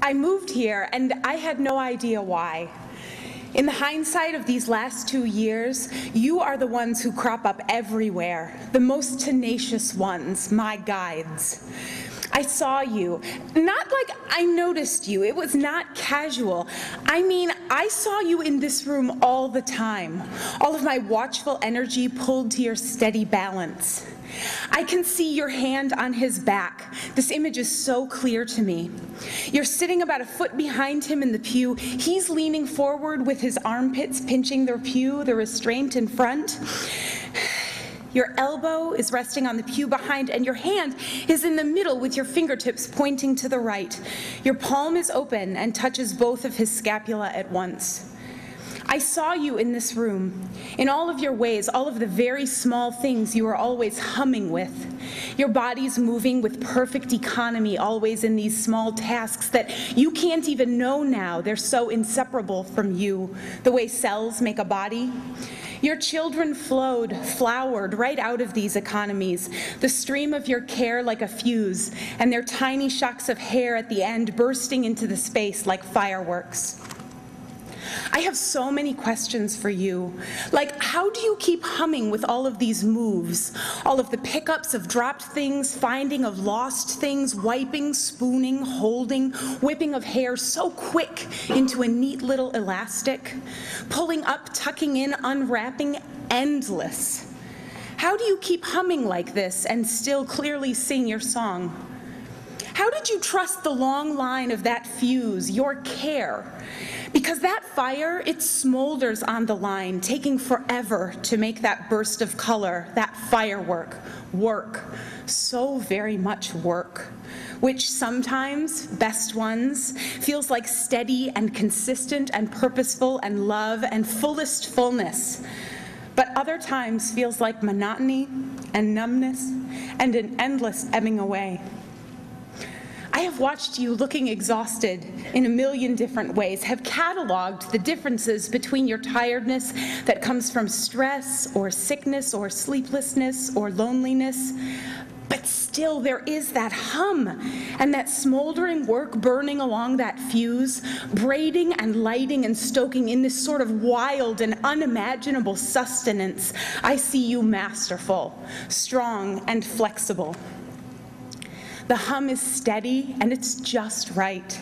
I moved here and I had no idea why. In the hindsight of these last two years, you are the ones who crop up everywhere, the most tenacious ones, my guides. I saw you. Not like I noticed you. It was not casual. I mean, I saw you in this room all the time. All of my watchful energy pulled to your steady balance. I can see your hand on his back. This image is so clear to me. You're sitting about a foot behind him in the pew. He's leaning forward with his armpits pinching the pew, the restraint in front. Your elbow is resting on the pew behind, and your hand is in the middle with your fingertips pointing to the right. Your palm is open and touches both of his scapula at once. I saw you in this room, in all of your ways, all of the very small things you are always humming with. Your body's moving with perfect economy, always in these small tasks that you can't even know now. They're so inseparable from you, the way cells make a body. Your children flowed, flowered right out of these economies, the stream of your care like a fuse, and their tiny shocks of hair at the end bursting into the space like fireworks. I have so many questions for you. Like, how do you keep humming with all of these moves? All of the pickups of dropped things, finding of lost things, wiping, spooning, holding, whipping of hair so quick into a neat little elastic, pulling up, tucking in, unwrapping, endless. How do you keep humming like this and still clearly sing your song? How did you trust the long line of that fuse, your care? Because that fire, it smolders on the line, taking forever to make that burst of color, that firework, work, so very much work, which sometimes, best ones, feels like steady and consistent and purposeful and love and fullest fullness, but other times feels like monotony and numbness and an endless ebbing away. I have watched you looking exhausted in a million different ways, have cataloged the differences between your tiredness that comes from stress or sickness or sleeplessness or loneliness. But still, there is that hum and that smoldering work burning along that fuse, braiding and lighting and stoking in this sort of wild and unimaginable sustenance. I see you masterful, strong, and flexible. The hum is steady and it's just right.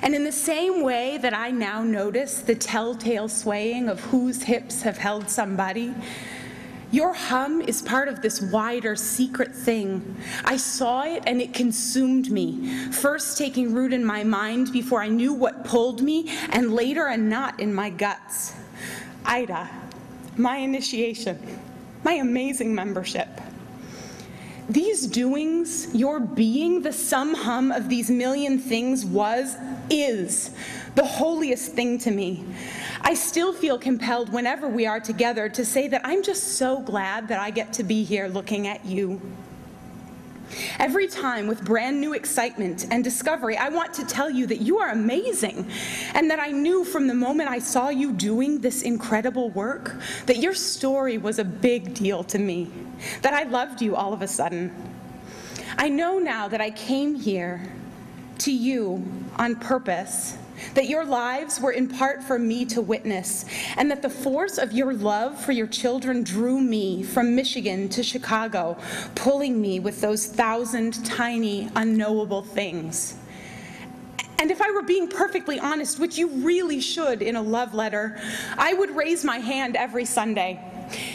And in the same way that I now notice the telltale swaying of whose hips have held somebody, your hum is part of this wider secret thing. I saw it and it consumed me, first taking root in my mind before I knew what pulled me, and later a knot in my guts. Ida, my initiation, my amazing membership. These doings, your being, the sum hum of these million things was, is the holiest thing to me. I still feel compelled whenever we are together to say that I'm just so glad that I get to be here looking at you. Every time with brand new excitement and discovery, I want to tell you that you are amazing and that I knew from the moment I saw you doing this incredible work that your story was a big deal to me, that I loved you all of a sudden. I know now that I came here to you on purpose that your lives were in part for me to witness, and that the force of your love for your children drew me from Michigan to Chicago, pulling me with those thousand tiny, unknowable things. And if I were being perfectly honest, which you really should in a love letter, I would raise my hand every Sunday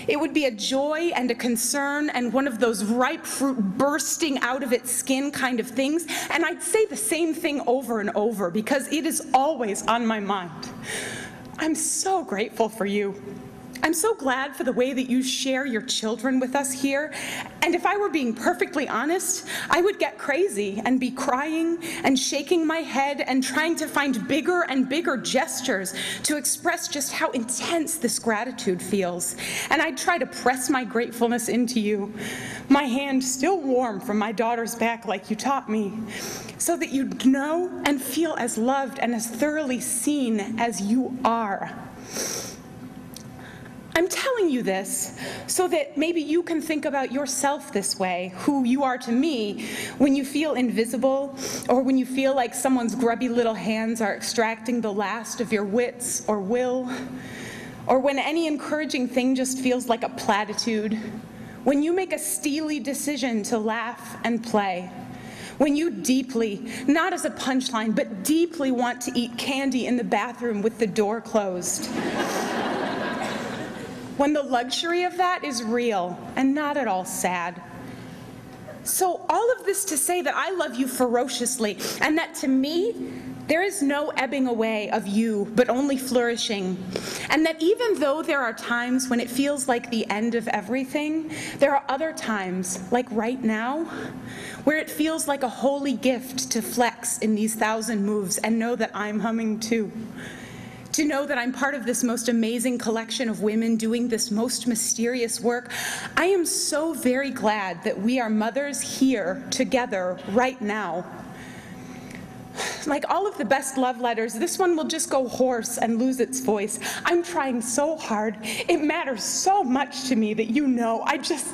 it would be a joy and a concern and one of those ripe fruit bursting out of its skin kind of things. And I'd say the same thing over and over because it is always on my mind. I'm so grateful for you. I'm so glad for the way that you share your children with us here. And if I were being perfectly honest, I would get crazy and be crying and shaking my head and trying to find bigger and bigger gestures to express just how intense this gratitude feels. And I'd try to press my gratefulness into you, my hand still warm from my daughter's back like you taught me, so that you'd know and feel as loved and as thoroughly seen as you are. I'm telling you this so that maybe you can think about yourself this way, who you are to me, when you feel invisible or when you feel like someone's grubby little hands are extracting the last of your wits or will, or when any encouraging thing just feels like a platitude, when you make a steely decision to laugh and play. When you deeply, not as a punchline, but deeply want to eat candy in the bathroom with the door closed when the luxury of that is real and not at all sad. So, all of this to say that I love you ferociously, and that to me, there is no ebbing away of you, but only flourishing. And that even though there are times when it feels like the end of everything, there are other times, like right now, where it feels like a holy gift to flex in these thousand moves and know that I'm humming too to know that I'm part of this most amazing collection of women doing this most mysterious work. I am so very glad that we are mothers here together right now. Like all of the best love letters, this one will just go hoarse and lose its voice. I'm trying so hard. It matters so much to me that you know. I just.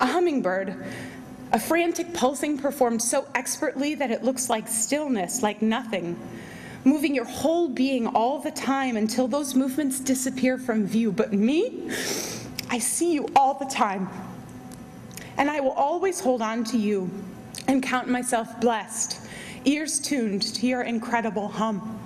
A hummingbird a frantic pulsing performed so expertly that it looks like stillness, like nothing moving your whole being all the time until those movements disappear from view. But me, I see you all the time. And I will always hold on to you and count myself blessed, ears tuned to your incredible hum.